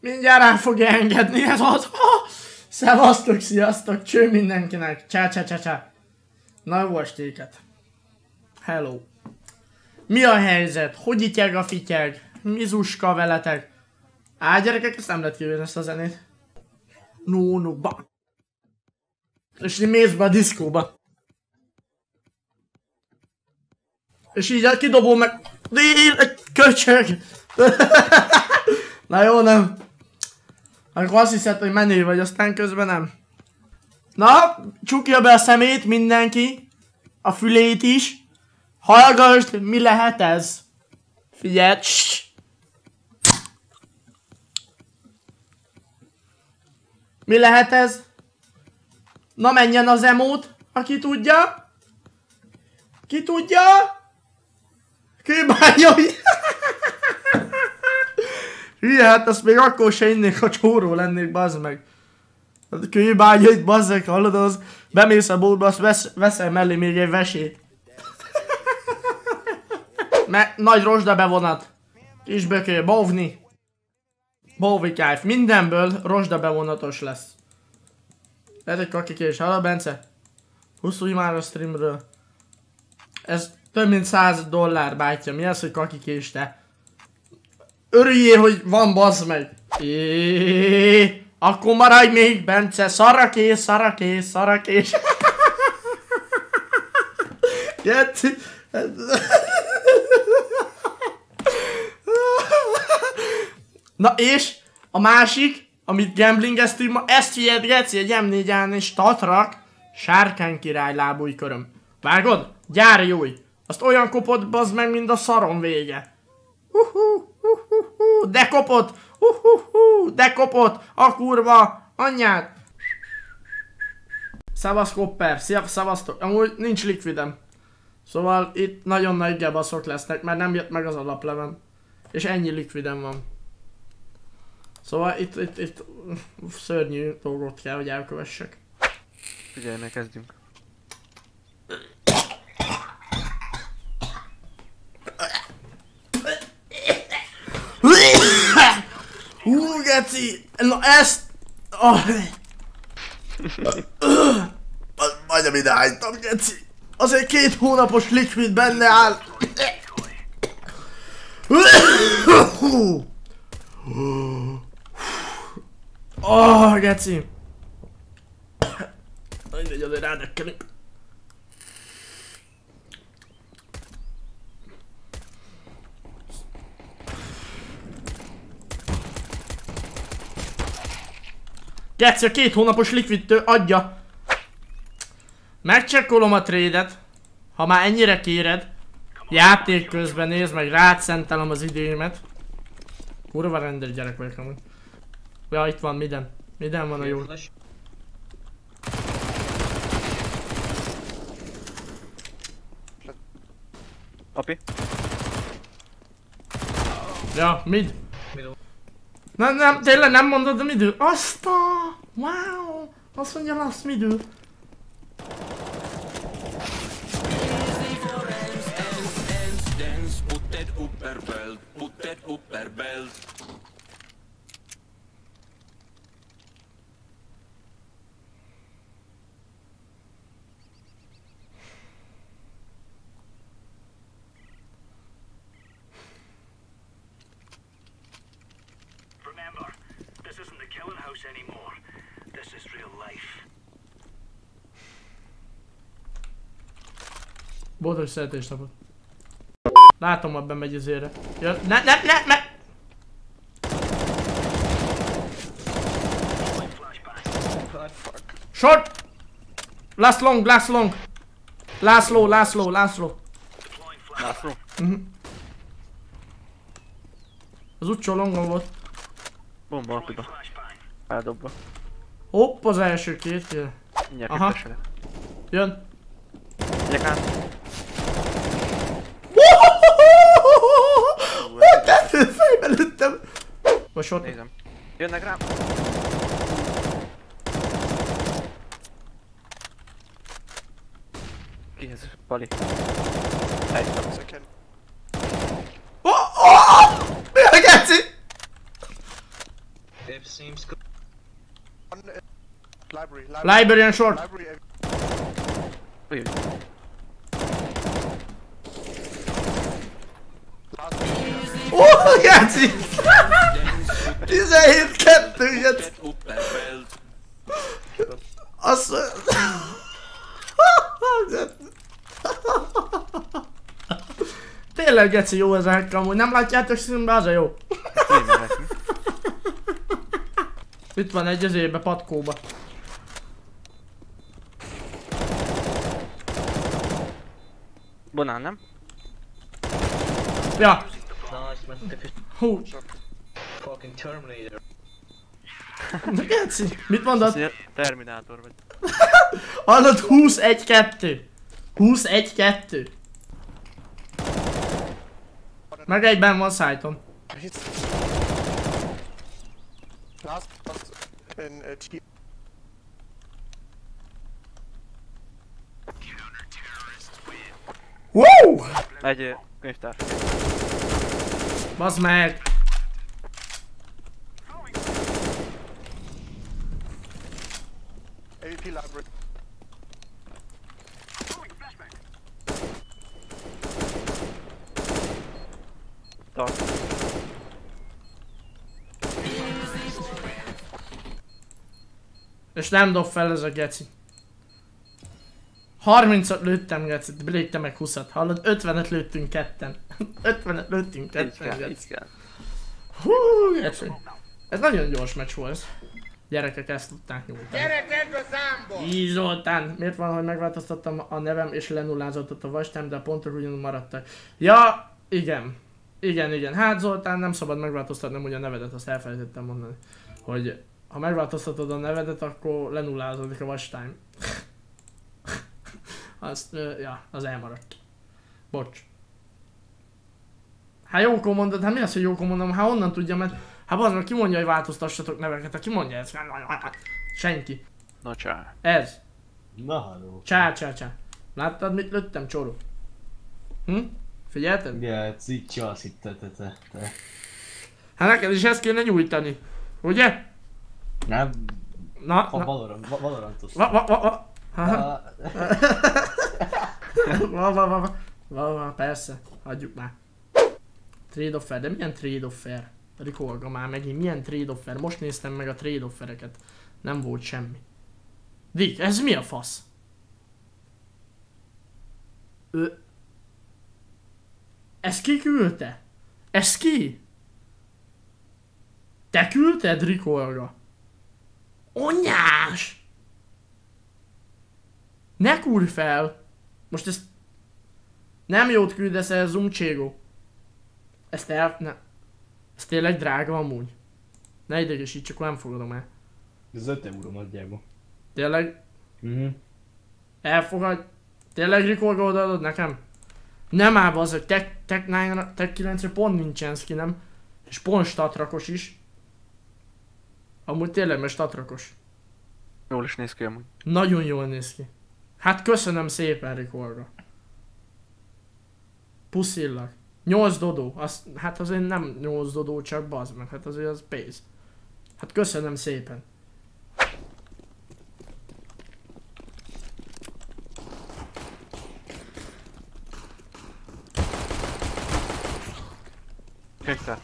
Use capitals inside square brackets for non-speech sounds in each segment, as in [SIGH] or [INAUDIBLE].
Mindjárt rá fogja engedni, ez az. Ha! Szevasztok, sziasztok, cső mindenkinek. Csá, csá, csá, csá. Na jó estéket. Hello. Mi a helyzet? Hogy ityeg a fityeg? Mizuska veletek? Á, gyerekek, ezt nem lehet kijönni ezt a zenét. No, no, ba. És így mész be a diszkóba. És így kidobom meg... Köcsög! [LAUGHS] Na jó, nem. Akkor azt hiszed, hogy menő vagy, aztán közben nem. Na, csukja be a szemét mindenki. A fülét is. Hallgassd, mi lehet ez? Figyelj. Mi lehet ez? Na menjen az emót, aki tudja. Ki tudja? Kőbányai. [LAUGHS] Hülye, hát azt még akkor se innék, ha csóró lennék, bazd meg. Hát kőbányait, bazd meg, hallod, az bemész a boltba, azt vesz, veszel mellé még egy vesét. Me nagy rozsda bevonat. Kisbökő, bovni. Bovikájf, mindenből rozsda bevonatos lesz. Lehet egy kakikés, hallod Bence? Huszulj már a streamről. Ez több mint 100 dollár bátyja, mi az, hogy kakikés te? Örüljél, hogy van bazd meg. É, akkor maradj még, Bence, szarakész, szarakész, szarakész. Geci. Na és a másik, amit gamblingeztünk ma, ezt figyeld, Geci, egy m 4 és tatrak, sárkány király lábúj köröm. Vágod? Gyár jój! Azt olyan kopott bazd meg, mint a szarom vége. De kopott! De kopott! A kurva! Anyját! Szavasz Kopper, szia, szavaztok. Amúgy nincs likvidem. Szóval itt nagyon nagy gebaszok lesznek, mert nem jött meg az alaplevem. És ennyi likvidem van. Szóval itt, itt, itt szörnyű dolgot kell, hogy elkövessek. Figyelj, ne kezdjünk. Hú, geci! Na ezt... Oh. [LAUGHS] Majdnem ide hánytam, geci! Azért két hónapos likvid benne áll! Oh, geci! Mindegy, azért rádökkenünk. Geci, a két hónapos likvidtő adja. Megcsekkolom a trédet. Ha már ennyire kéred. Játék közben nézd meg, rád szentelem az időmet. Kurva render gyerek vagyok amúgy. Ja, itt van minden. Minden van a jó. Api. Ja, mid. Nem, nem, tényleg nem mondod a midő? Azt a... Wow! Azt mondja, last midő. Put that upper belt, put that upper belt. This isn't the killing house anymore. This is real life. Boldog születésnapot. Látom, hogy bemegy az ére. Ja, ne, ne, ne, ne! Short! Last long, last long! Last low, last low, last low. László. Az utcsó longon volt. Bomba apiba. Eldobva. Hopp, az első két. jön. Mindjárt Aha. képesek. Jön. Megyek át. Hogy tettél fejbe lőttem? Most ott. Nézem. Jönnek rám. Kihez? Pali. Egy szakaszeken. Oh, oh, oh! Mi a geci? It seems good. One, uh, library, library, Library and short. library. uh, Új, Last. Ó, Geci! 17 2 Geci! Upper belt. Azt... Tényleg Geci jó ez a hack amúgy, nem látjátok színbe, az a jó. streamelek mi? Itt van egy az ébe, patkóba. Banán, nem? Ja, hú, fucking Terminator. Geci, mit mondod? Terminátor vagy. [LAUGHS] Hallod, 21-2. 21-2. Meg egyben van szájton. Last, last in uh, T. Woo! Egy könyvtár. Bazd meg! És nem dob fel ez a geci. 30-at lőttem gecit, lőtte meg 20-at. Hallod, 50-et lőttünk ketten. [LAUGHS] 50-et lőttünk Így ketten kell, geci. így kell. Hú, geci. Ez nagyon gyors meccs volt. Gyerekek ezt tudták nyújtani. Gyerekek a számból! Így Zoltán, miért van, hogy megváltoztattam a nevem és lenullázódott a vastem, de a pontok ugyanúgy maradtak. Ja, igen. Igen, igen. Hát Zoltán, nem szabad megváltoztatnom ugye a nevedet, azt elfelejtettem mondani. Hogy ha megváltoztatod a nevedet, akkor lenullázódik a watch [LAUGHS] Azt, ö, ja, az elmaradt. Bocs. Hát jókor mondod, hát mi az, hogy jókor mondom, hát onnan tudja, mert hát az, ki mondja, hogy változtassatok neveket, hát ki mondja ezt? Senki. No csá. Ez. Na halló. Csá, csá, csá. Láttad, mit lőttem, csoró? Hm? Figyelted? Ugye, cicsa azt hitte, te, te, te. Hát neked is ezt kéne nyújtani. Ugye? Nem, Na, va na. Valorant, va Valorantos. Va, va, va, va. Va, va, va, va. Va, persze. Hagyjuk már. Trade offer, de milyen trade offer? Rikolga már megint, milyen trade offer? Most néztem meg a trade offereket. Nem volt semmi. Dick, ez mi a fasz? Ő... Ez ki küldte? Ez ki? Te küldted, Rikolga? Onyás! Ne kurj fel! Most ezt... Nem jót küldesz el, Zumcségo. Ezt el... Ne. Ez tényleg drága amúgy. Ne idegesíts, akkor nem fogadom el. Ez 5 euró nagyjából. Tényleg Mhm. elfogadj. Tényleg Rikolga odaadod nekem? Nem áll az, hogy Tech, Tech 9 Tech 9 pont nincsen skinem. És pont statrakos is. Amúgy tényleg, mert statrakos. Jól is néz ki amúgy. Nagyon jól néz ki. Hát köszönöm szépen, Rikolga. Puszillak. 8 dodó. Az, hát azért nem 8 dodó, csak bazd meg. Hát azért az pénz. Hát köszönöm szépen. Könyvtár.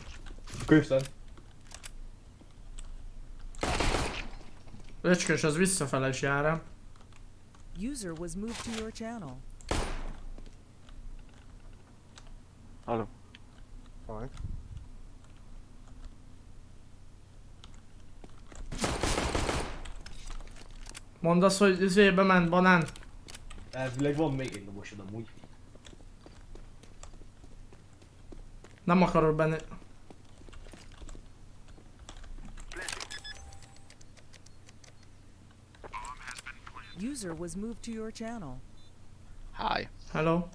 Köszön. Öcskös, az visszafele is jár el. User was moved to your channel. Halló. Fine. Mondd azt, hogy zébe ment banán. Elvileg van még egy dobosod amúgy. Nem akarod benne... User was moved to your channel. Hi. Hello?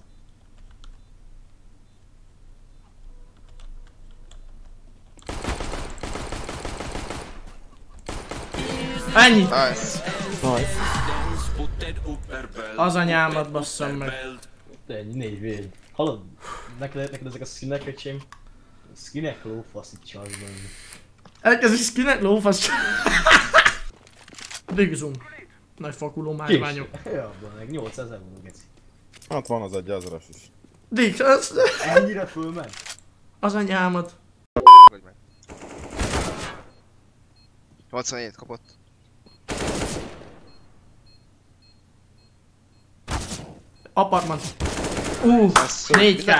Ennyi! Nice. Belt. Az anyámat basszam meg. De ennyi, négy vér. Hallod? Neked, neked ezek a skinek, öcsém? Skinek lófasz itt csajban. Elkezdi skinek lófasz. Big zoom. Nagy fakuló márványok. Ja, meg 800 euró, geci. Hát van az egy ezeres is. Dick, az, Ennyire fölment? az anyámat. 87 kapott. Apartman. Uff, négy k.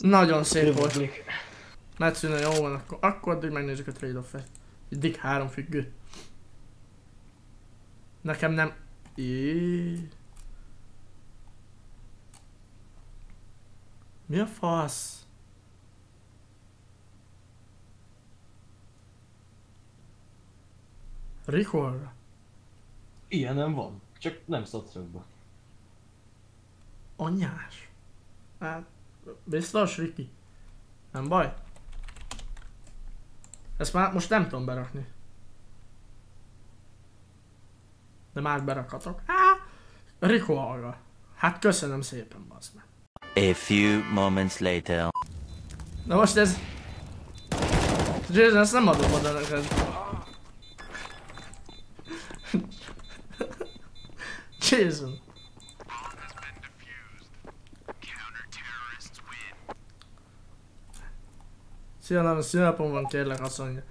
Nagyon szép volt. Metszűnő, jó van, akkor, akkor addig megnézzük a trade-off-et. Dick három függő. Nekem nem... Jé. Mi a fasz? Record. Ilyen nem van. Csak nem szocokba. Anyás. Hát, biztos, Riki? Nem baj? Ezt már most nem tudom berakni. De már berakhatok. Á, Riko hallga. Hát köszönöm szépen, bazd meg. A few moments later. Na most ez... Jason, ezt nem adom oda neked. Jason. Szia, nem, szülinapom van, kérlek, azt mondja.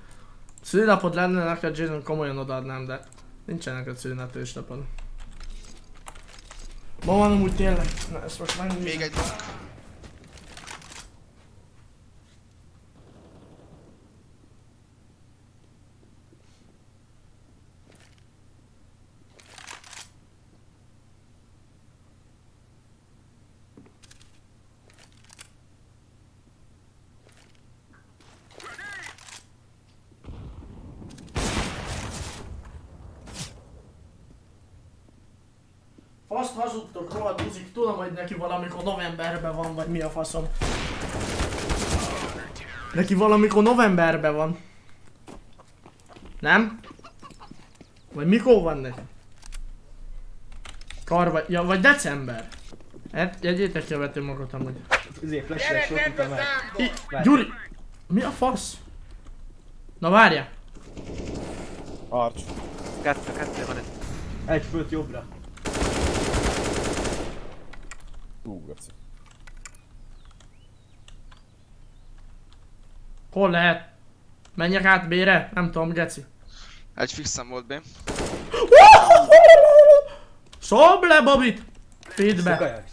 Szülinapod lenne neked, Jason, komolyan odaadnám, de nincsen neked szülinapos napon. Ma van amúgy tényleg. Na, ezt most megnézem. Még egy blokk. Azt hazudtok, rohadt buzik, tudom, hogy neki valamikor novemberben van, vagy mi a faszom. Neki valamikor novemberben van. Nem? Vagy mikor van neki? Kar vagy, ja, vagy december. Hát, jegyétek követő magat amúgy. Ezért. I, Gyuri! Mi a fasz? Na várja! Arch. Kettő, kettő van itt. Egy főt jobbra. Geci. Hol lehet? Menjek át B-re? Nem tudom, geci. Egy fixem volt be. Szobd le, Bobit! Feed be.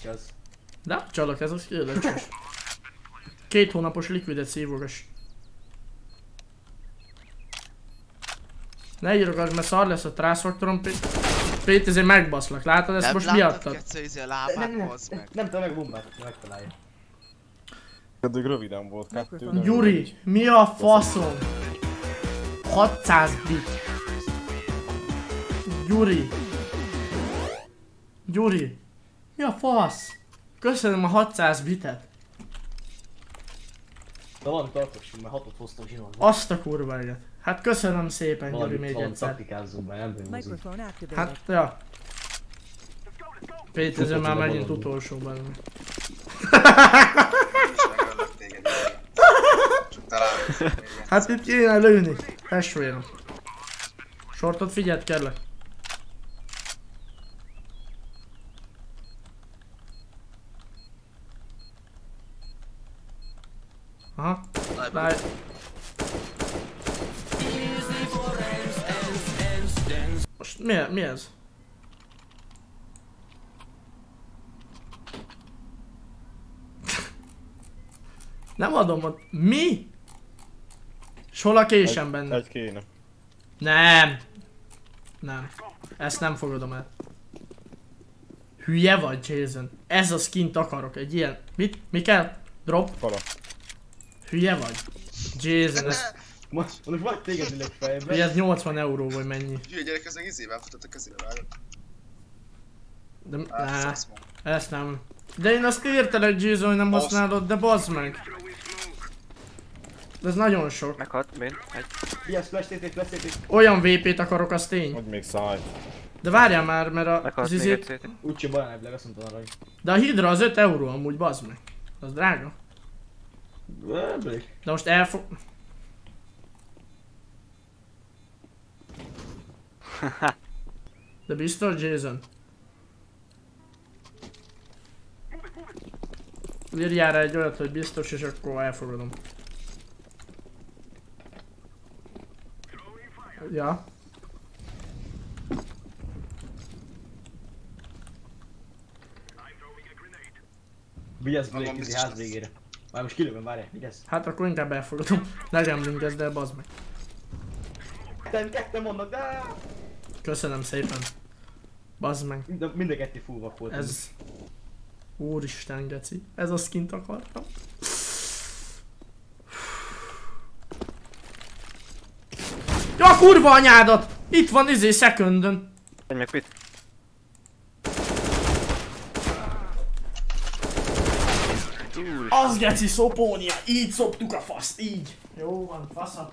Nem csalok, ez az kérdéses. Két hónapos likvidet szívogas. Ne írogass, mert szar lesz a trászfaktorom. Pét, ezért megbaszlak, látod? Ezt Nem most miattad. Gece, izé a Nem, lábát, nem, bazd meg. nem tudom meg bombát, megtalálja. Eddig röviden volt kettő. Gyuri, mi a faszom? 600 bit. Gyuri. Gyuri. Mi a fasz? Köszönöm a 600 bitet. De van tartossunk, mert hatot hoztam zsinórba. Azt a kurva eget. Hát köszönöm szépen, Gyuri, még egyszer. taktikázzunk be. Hát, ja. Péter, ez már megint utolsó talán. [LAUGHS] Hát itt kéne lőni. Testvérem. Sortot figyeld, kérlek. Aha. Láj. Most mi, mi ez? Nem adom ott. Mi? És hol a késem benne? Egy kéne. Nem. Nem. Ezt nem fogadom el. Hülye vagy, Jason. Ez a skint akarok, egy ilyen. Mit? Mi kell? Drop? Pala. Hülye vagy. Jason, ez, Most, most vagy téged ülök fejbe. ugye ez 80 euró vagy mennyi. Hülye gyerek, ez meg izével futott a kezébe, vágod. De, Á, ezt nem. De én azt értelek, Jason, hogy nem Azt- használod, de bazd meg. De ez nagyon sok. Meghalt, Bén. Egy. Ilyen flash téték, flash téték. Olyan VP-t akarok, az tény. Hogy még száj. De várjál már, mert a, Meghalt az CT. Úgyse azt mondta arra, de a hidra az 5 euró amúgy, bazd meg. Az drága. De most elfog... [LAUGHS] De biztos Jason? Írjál rá egy olyat, hogy biztos, és akkor elfogadom. Ja. Vigyázz Blake, biztos ház végére. Már most kilövöm, várjál, vigyázz. Hát akkor inkább elfogadom. Legyen blinkez, de bazd meg. Ketten, ketten mondnak, de... Köszönöm szépen. Bazd meg. A, mind a kettő full vak volt. Ez... Úristen, geci. Ez a skint akartam. Ja, kurva anyádat! Itt van izé secondön. Menj meg pit. Az geci szopónia. Így szoptuk a faszt, így. Jó van, faszat.